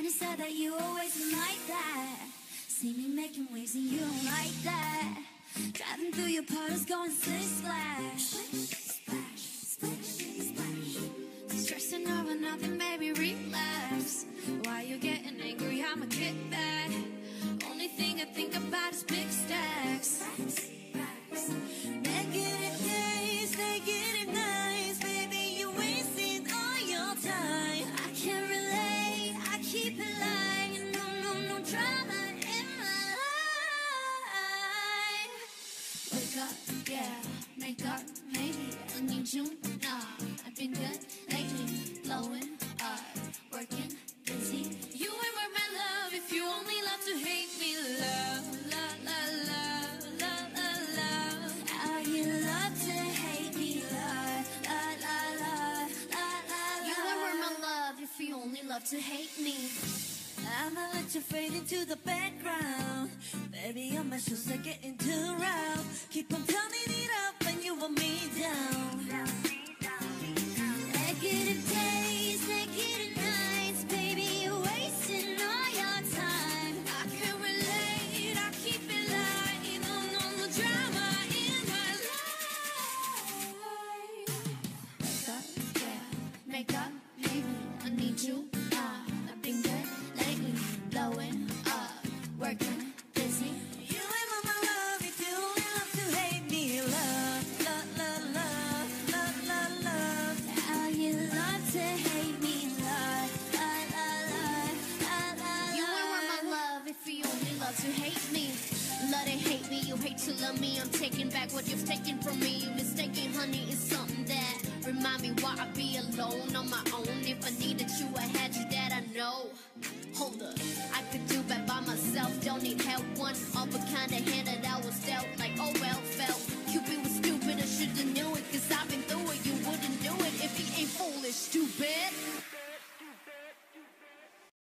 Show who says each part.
Speaker 1: Kinda sad that you always been like that. See me making waves and you don't like that. Driving through your puddles going splish splash. Splash, splash, splash. Stressing over nothing, baby, relax. Why you getting angry? I'ma get back. Yeah, make maybe I need you now. I've been good lately, blowing up, working, busy. You worth my love if you only love to hate me. Love, love, love, love, love. How you love to hate me. Love, love, love, love, love, love. You ain't worth my love if you only love to hate me. I'ma let you fade into the background. Baby, on my shoes are getting too. Keep on turning love to hate me. Love to hate me, you hate to love me. I'm taking back what you've taken from me. You Mistaken, honey, is something that remind me why I be alone on my own. If I needed you, I had you that I know. Hold up, I could do bad by myself. Don't need help. One of a kind of hand that I was dealt. Like, oh well, felt.